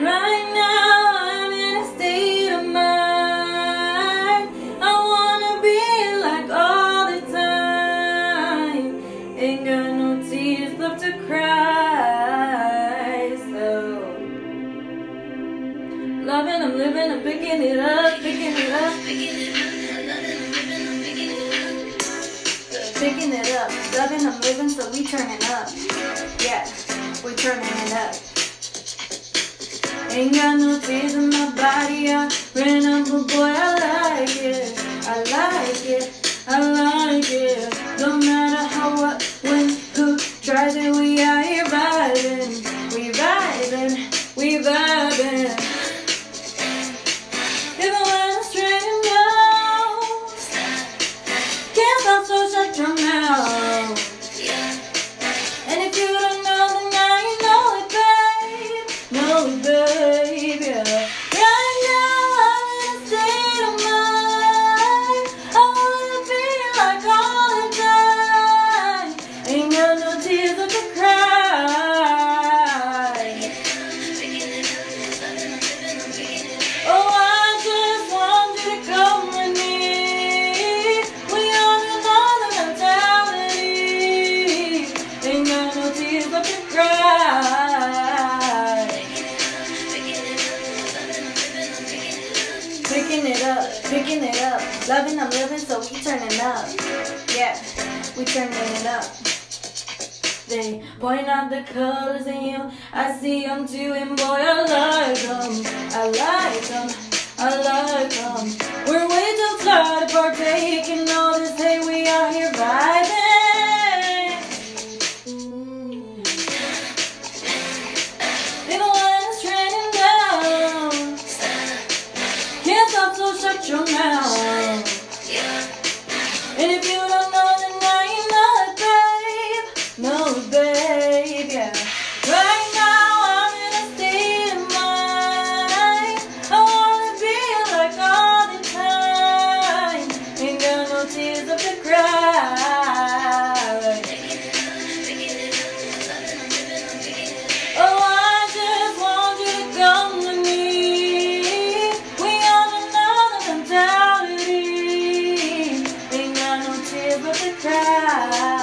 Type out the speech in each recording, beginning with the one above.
Right now I'm in a state of mind. I wanna be like all the time. Ain't got no tears left to cry. So loving, I'm living, I'm picking it up, picking it up. Picking it up, loving, I'm living, so we turning up. Yeah, we turning it up. Ain't got no tears in my body, I ran up, but boy, I like it. I like it, I like it. No matter how, what, when, who tries it, we out here vibing. We vibing, we vibing. Picking it up, picking it up. Loving, I'm living, so we turning up. Yeah, we turning it up. They point out the colors in you. I see them too, and boy, I like them. I like them. I like them. We're your mouth. And if you don't know, then now you know it, babe. Know it, babe, yeah. Right now I'm in a state of mind. I wanna be like all the time. Ain't got no tears left to cry. Tears left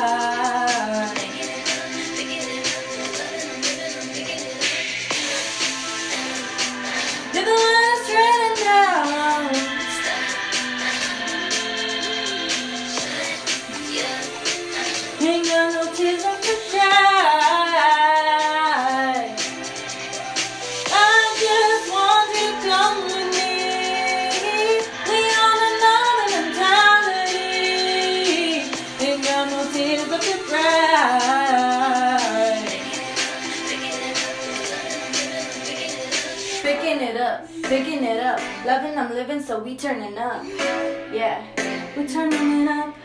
Loving, I'm living, so we turning up. Yeah, we turning it up.